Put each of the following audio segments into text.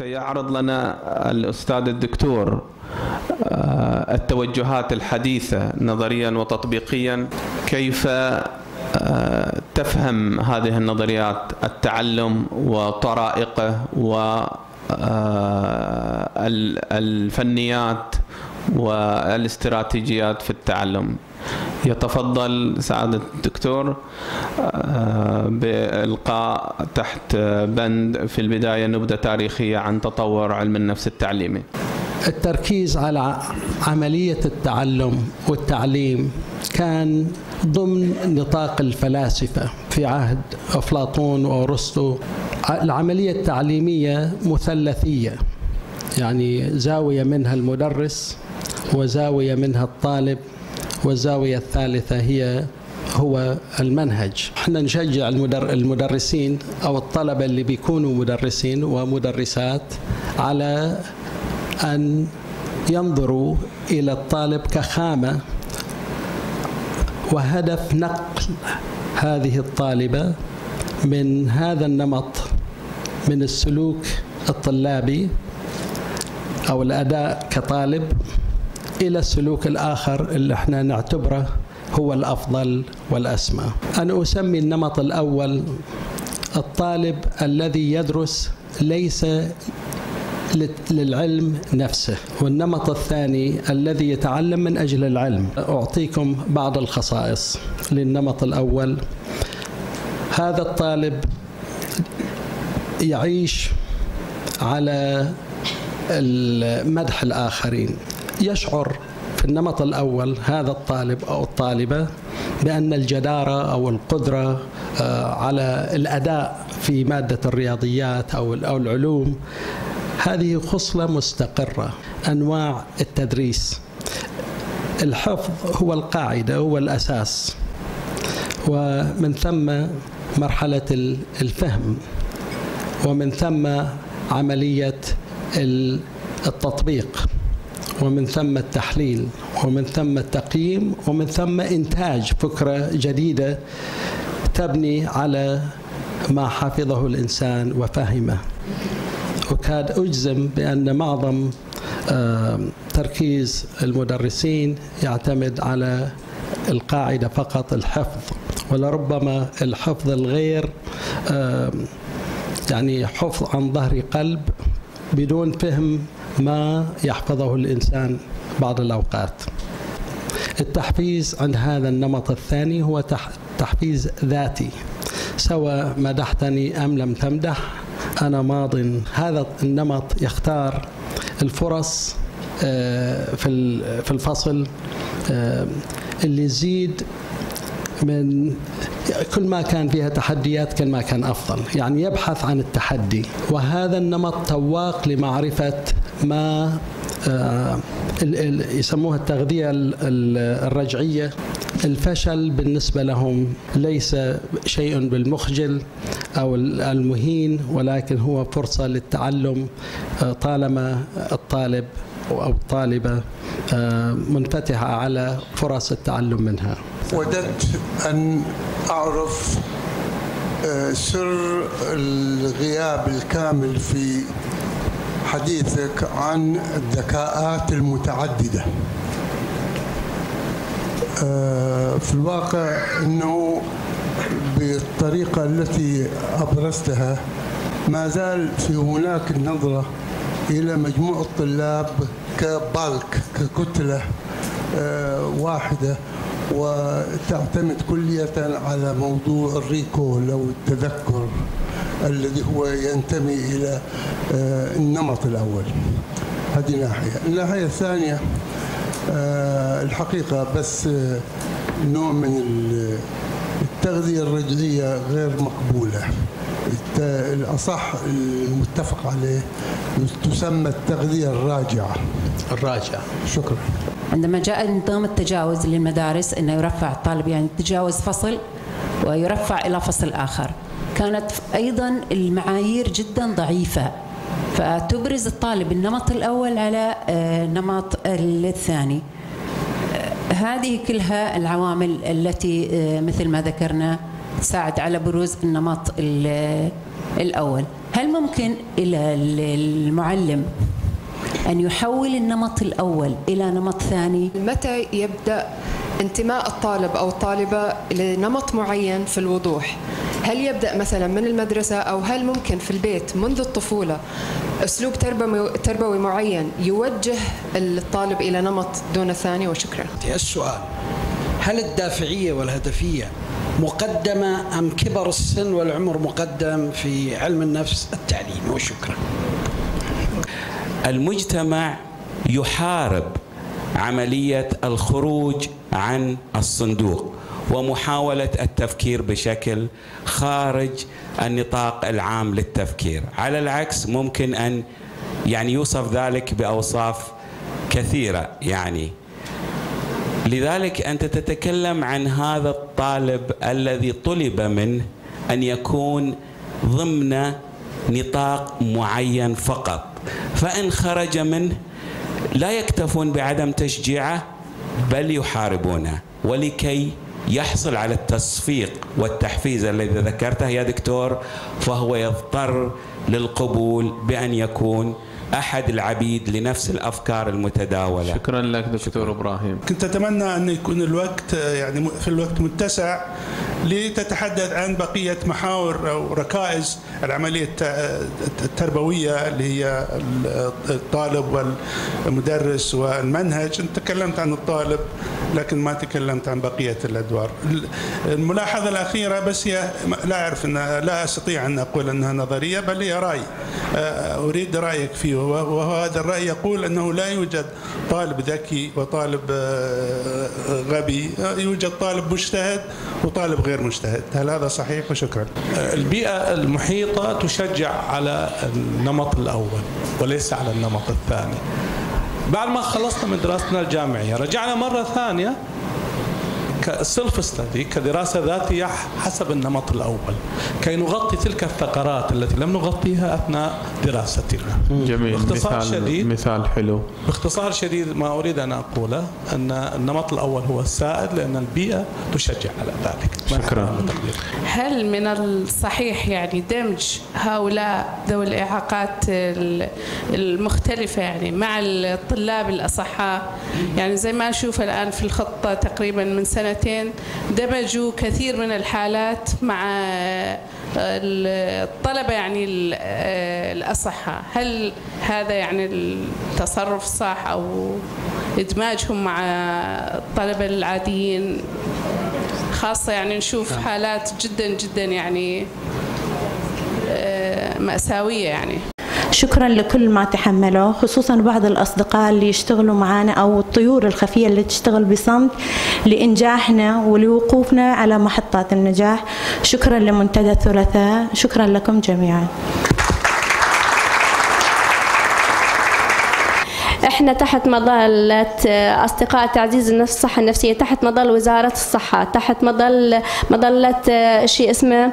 سيعرض لنا الأستاذ الدكتور آه، التوجهات الحديثة نظريا وتطبيقيا كيف آه، تفهم هذه النظريات التعلم وطرائقه والفنيات والإستراتيجيات في التعلم؟ يتفضل سعادة الدكتور آه، بإلقاء تحت بند في البداية نبذة تاريخية عن تطور علم النفس التعليمي. التركيز على عملية التعلم والتعليم كان ضمن نطاق الفلاسفة في عهد أفلاطون وأرسطو. العملية التعليمية مثلثية يعني زاوية منها المدرس وزاوية منها الطالب. والزاوية الثالثة هي هو المنهج. إحنا نشجع المدر المدرسين أو الطلبة اللي بيكونوا مدرسين ومدرسات على أن ينظروا إلى الطالب كخامة. وهدف نقل هذه الطالبة من هذا النمط من السلوك الطلابي أو الأداء كطالب إلى السلوك الآخر اللي إحنا نعتبره هو الأفضل والأسمى. أنا أسمي النمط الأول الطالب الذي يدرس ليس للعلم نفسه والنمط الثاني الذي يتعلم من أجل العلم. أعطيكم بعض الخصائص للنمط الأول. هذا الطالب يعيش على مدح الآخرين. يشعر في النمط الأول هذا الطالب أو الطالبة بأن الجدارة أو القدرة آه، على الأداء في مادة الرياضيات أو العلوم هذه خصلة مستقرة أنواع التدريس. الحفظ هو القاعدة هو الأساس. ومن ثم مرحلة الفهم. ومن ثم عملية التطبيق. ومن ثم التحليل ومن ثم التقييم ومن ثم إنتاج فكرة جديدة تبني على ما حفظه الإنسان وفهمه. وكاد أجزم بأن معظم تركيز المدرسين يعتمد على القاعدة فقط الحفظ. ولربما الحفظ الغير يعني حفظ عن ظهر قلب بدون فهم ما يحفظه الإنسان بعض الأوقات. التحفيز عند هذا النمط الثاني هو تحفيز ذاتي. سواء مدحتني أم لم تمدح أنا ماض. هذا النمط يختار الفرص آه، في في الفصل آه، اللي يزيد من كل ما كان فيها تحديات كل ما كان أفضل، يعني يبحث عن التحدي، وهذا النمط تواق لمعرفة ما آه، يسموها التغذية الرجعية. الفشل بالنسبة لهم ليس شيء بالمخجل أو المهين ولكن هو فرصة للتعلم آه، طالما الطالب أو الطالبة آه، منفتحة على فرص التعلم منها. وددت أن أعرف سر الغياب الكامل في حديثك عن الذكاءات المتعددة. آه، في الواقع أنه بالطريقة التي أبرزتها ما زال في هناك النظرة إلى مجموع الطلاب كبالك ككتلة آه، واحدة وتعتمد كلية على موضوع الريكول أو التذكر. الذي هو ينتمي إلى آه، النمط الأول. هذه ناحية. الناحية الثانية آه، الحقيقة بس آه، نوع من التغذية الرجعية غير مقبولة. الأصح المتفق عليه تسمى التغذية الراجعة. الراجعة. شكرا. عندما جاء نظام التجاوز للمدارس أنه يرفع الطالب يعني تجاوز فصل ويرفع إلى فصل آخر. كانت أيضا المعايير جدا ضعيفة. فتبرز الطالب النمط الأول على آه، الثاني. آه، هذه كلها العوامل التي آه، مثل ما ذكرنا تساعد على بروز النمط الأول. هل ممكن إلى المعلم أن يحول النمط الأول إلى نمط ثاني؟ متى يبدأ انتماء الطالب أو الطالبة لنمط معين في الوضوح؟ هل يبدأ مثلا من المدرسة أو هل ممكن في البيت منذ الطفولة أسلوب تربوي, تربوي معين يوجه الطالب إلى نمط دون الثاني؟ وشكرا. السؤال. هل الدافعية والهدفية مقدمة أم كبر السن والعمر مقدم في علم النفس التعليمي وشكرا. المجتمع يحارب عملية الخروج عن الصندوق. ومحاولة التفكير بشكل خارج النطاق العام للتفكير. على العكس ممكن أن يعني يوصف ذلك بأوصاف كثيرة يعني. لذلك أنت تتكلم عن هذا الطالب الذي طلب منه أن يكون ضمن نطاق معين فقط. فإن خرج منه لا يكتفون بعدم تشجيعه بل يحاربونه. ولكي يحصل على التصفيق والتحفيز الذي ذكرته يا دكتور فهو يضطر للقبول بأن يكون أحد العبيد لنفس الأفكار المتداولة. شكرا لك دكتور إبراهيم. كنت أتمنى أن يكون الوقت يعني في الوقت متسع لتتحدث عن بقية محاور أو ركائز العملية التربوية اللي هي الطالب والمدرس والمنهج، أنت تكلمت عن الطالب لكن ما تكلمت عن بقية الأدوار. الملاحظة الأخيرة بس هي لا أعرف ان لا أستطيع أن أقول أنها نظرية بل هي رأي. أريد رأيك فيه وهذا الرأي يقول أنه لا يوجد طالب ذكي وطالب آه، غبي. يوجد طالب مجتهد وطالب غير مجتهد. هل هذا صحيح؟ وشكرا. البيئة المحيطة تشجع على النمط الأول وليس على النمط الثاني. بعد ما خلصنا من دراستنا الجامعية رجعنا مرة ثانية كسلف ستدي كدراسة ذاتية حسب النمط الأول كي نغطي تلك الثغرات التي لم نغطيها أثناء دراستنا. جميل باختصار مثال شديد مثال حلو باختصار شديد ما أريد أن أقوله أن النمط الأول هو السائد لأن البيئة تشجع على ذلك. شكرا. هل من الصحيح يعني دمج هؤلاء ذوي الإعاقات المختلفة يعني مع الطلاب الأصحاء يعني زي ما أشوف الآن في الخطة تقريبا من سنة سنتين دمجوا كثير من الحالات مع الطلبة يعني الأصحاء. هل هذا يعني التصرف صح أو إدماجهم مع الطلبة العاديين؟ خاصة يعني نشوف نعم. حالات جدا جدا يعني آه، مأساوية يعني. شكرا لكل ما تحملوا خصوصا بعض الأصدقاء اللي يشتغلوا معنا أو الطيور الخفية اللي تشتغل بصمت لإنجاحنا ولوقوفنا على محطات النجاح. شكرا لمنتدى الثلاثاء شكرا لكم جميعا. إحنا تحت مظلة أصدقاء تعزيز النفس الصحة النفسية تحت مظلة وزارة الصحة تحت مظلة مظلة شيء اسمه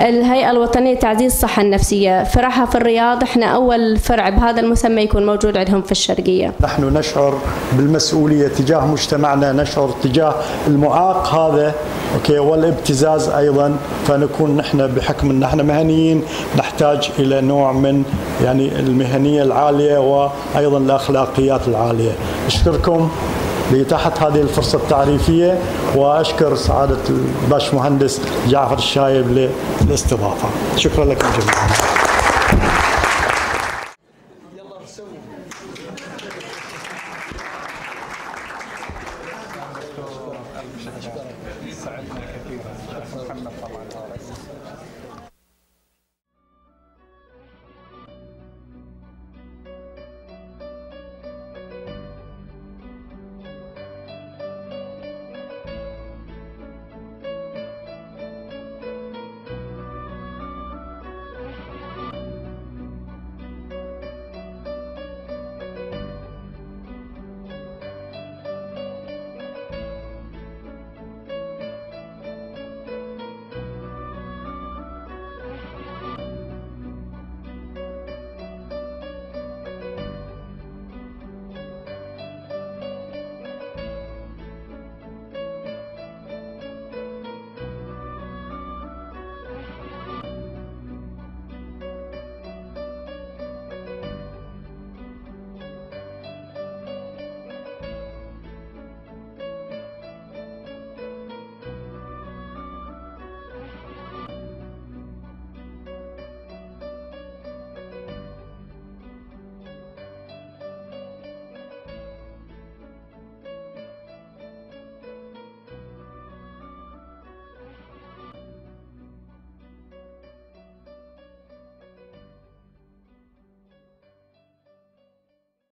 الهيئة الوطنية لتعزيز الصحة النفسية فرعها في الرياض. إحنا أول فرع بهذا المسمى يكون موجود عندهم في الشرقية. نحن نشعر بالمسؤولية تجاه مجتمعنا نشعر تجاه المعاق هذا أوكي والابتزاز أيضا. فنكون نحن بحكم إن إحنا مهنيين نحتاج إلى نوع من يعني المهنية العالية وأيضا الأخلاقيات العالية. أشكركم. لتحت هذه الفرصة التعريفية وأشكر سعادة الباش مهندس جعفر الشايب للاستضافة. شكرا لكم جميعا. كثيرا محمد طبعا